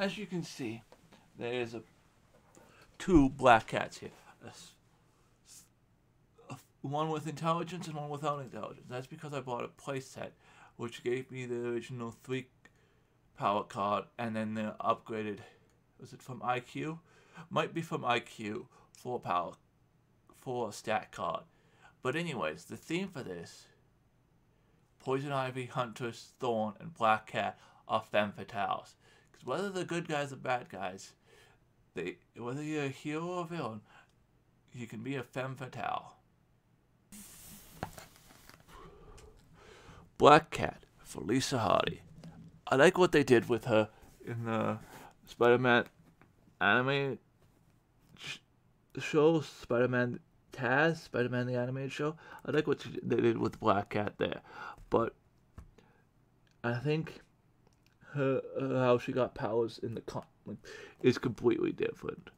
as you can see, there is a two black cats here. A a one with intelligence and one without intelligence. That's because I bought a playset, which gave me the original three power card, and then the upgraded. Was it from IQ? Might be from IQ four power, four stat card. But anyways, the theme for this Poison Ivy, Huntress, Thorn, and Black Cat are femme fatales. Because whether they're good guys or bad guys, they whether you're a hero or a villain, you can be a femme fatale. Black Cat Felicia Hardy. I like what they did with her in the Spider-Man anime sh- show, Spider-Man TAS, Spider-Man the animated show. I like what they did with Black Cat there, but I think her uh, how she got powers in the comic is completely different.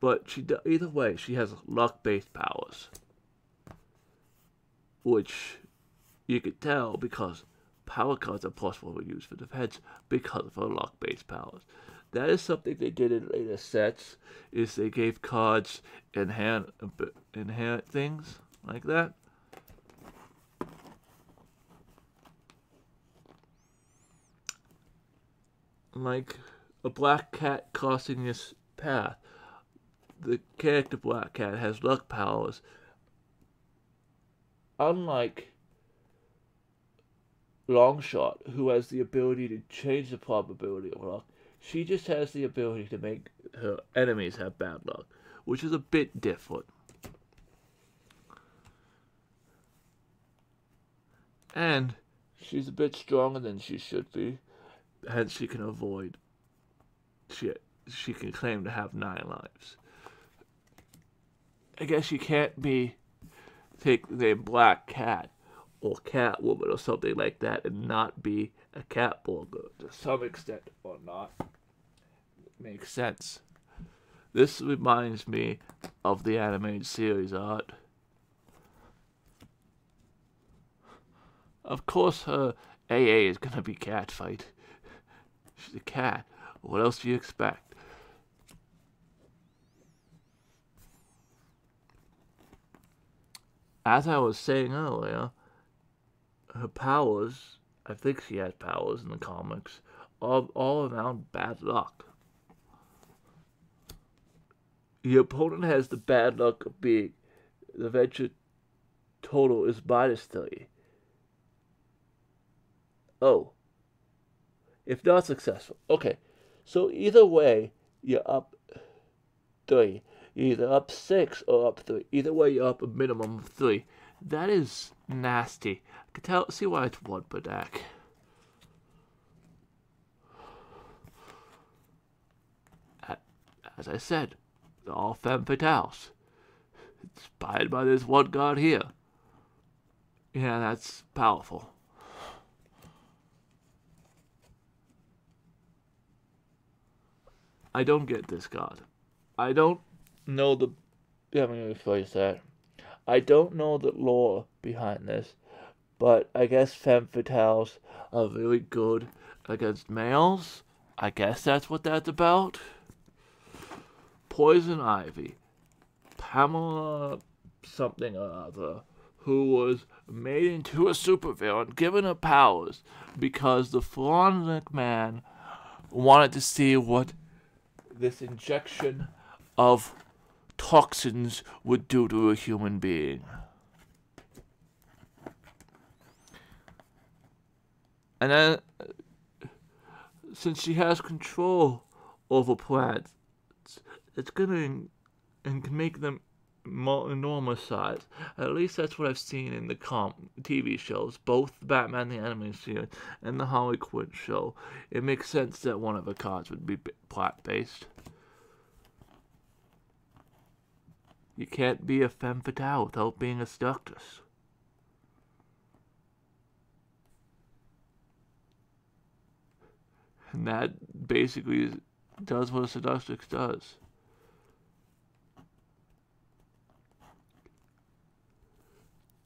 But she either way, she has luck-based powers, which you could tell because power cards are one were used for defense because of her luck-based powers. That is something they did in later sets. Is they gave cards inherent inherent things like that. Like a black cat crossing his path. The character Black Cat has luck powers. Unlike Longshot, who has the ability to change the probability of luck, she just has the ability to make her enemies have bad luck, which is a bit different. And she's a bit stronger than she should be, hence she can avoid. She she can claim to have nine lives. I guess you can't be take the Black Cat or Catwoman or something like that and not be a cat burglar to some extent or not. Makes sense. This reminds me of the animated series art. Of course, her AA is gonna be Catfight. She's a cat. What else do you expect? As I was saying earlier, her powers, I think she has powers in the comics, are all around bad luck. Your opponent has the bad luck of being the venture total is minus three. Oh. If not successful. Okay. So either way, you're up three. You're either up six or up three. Either way, you're up a minimum of three. That is nasty. I can tell, see why it's one per deck. Uh, as I said, they're all femme fatales. Inspired by this one god here. Yeah, that's powerful. I don't get this god. I don't know the. Yeah, me rephrase that. I don't know the lore behind this, but I guess femme fatales are really good against males. I guess that's what that's about. Poison Ivy, Pamela something or other, who was made into a supervillain, given her powers because the Floronic Man wanted to see what this injection of toxins would do to a human being. And then, uh, since she has control over plants, it's gonna and can make them enormous size. At least that's what I've seen in the com TV shows, both the Batman the Animated Series and the Harley Quinn show. It makes sense that one of the cards would be plot based. You can't be a femme fatale without being a seductress. And that basically does what a seductress does.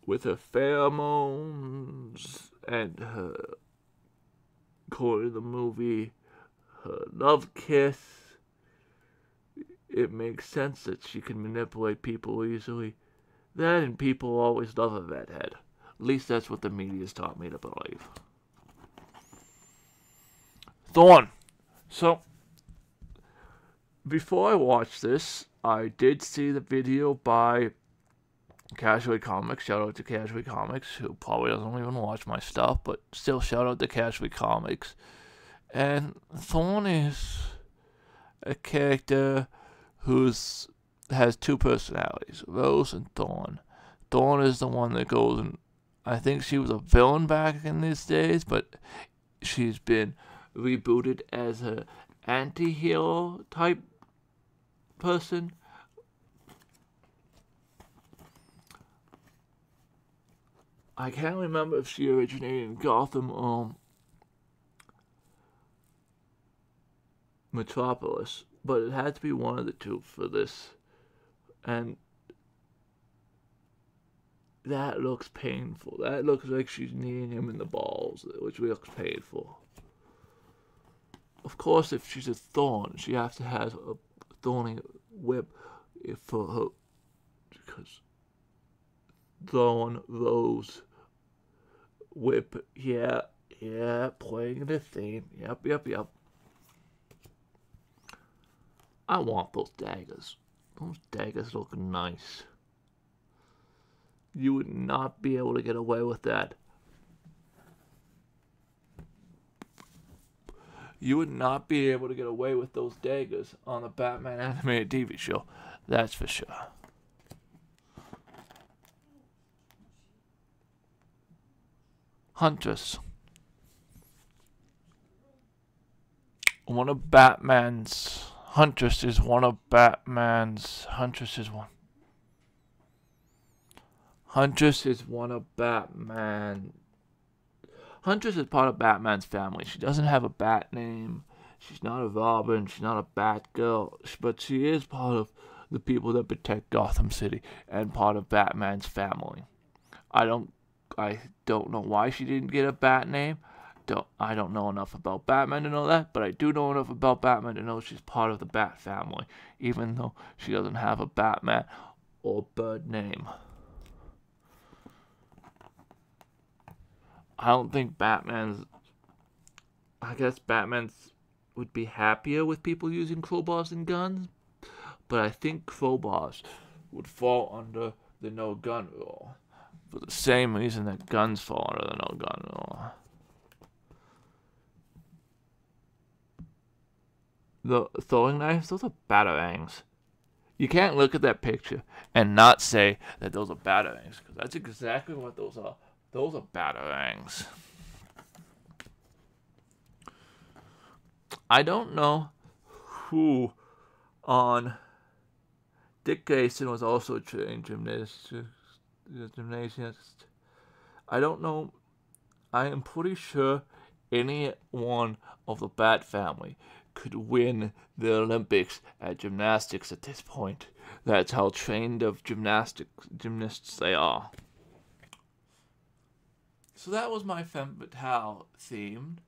With her pheromones and her, according to the movie, her love kiss. It makes sense that she can manipulate people easily. That and people always love a redhead. At least that's what the media's taught me to believe. Thorn. So, before I watched this, I did see the video by Casually Comics. Shout out to Casually Comics, who probably doesn't even watch my stuff, but still shout out to Casually Comics. And Thorn is a character who's has two personalities, Rose and Thorn. Thorn is the one that goes and I think she was a villain back in these days, but she's been rebooted as a anti-hero type person. I can't remember if she originated in Gotham or Metropolis, but it had to be one of the two for this. And that looks painful. That looks like she's kneeing him in the balls, which looks painful. Of course, if she's a thorn, she has to have a thorny whip for her, because thorn, rose, whip, yeah, yeah, playing the theme, yep, yep, yep. I want those daggers. Those daggers look nice. You would not be able to get away with that. You would not be able to get away with those daggers on the Batman animated TV show. That's for sure. Huntress. One of Batman's. Huntress is one of Batman's. Huntress is one. Huntress is one of Batman. Huntress is part of Batman's family. She doesn't have a bat name. She's not a Robin. She's not a Batgirl. But she is part of the people that protect Gotham City and part of Batman's family. I don't I don't know why she didn't get a bat name. Don't I don't know enough about Batman to know that, but I do know enough about Batman to know she's part of the Bat family, even though she doesn't have a Batman or bird name. I don't think Batman's. I guess Batman's would be happier with people using crowbars and guns, but I think crowbars would fall under the no gun rule for the same reason that guns fall under the no gun law. The throwing knives, those are batarangs. You can't look at that picture and not say that those are batarangs, because that's exactly what those are. Those are batarangs. I don't know who on Dick Grayson was also a trained gymnast. The gymnasiast. I don't know. I am pretty sure any one of the Bat family could win the Olympics at gymnastics at this point. That's how trained of gymnastics gymnasts they are. So that was my Femme Fatale themed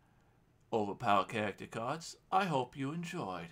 overpower character cards. I hope you enjoyed.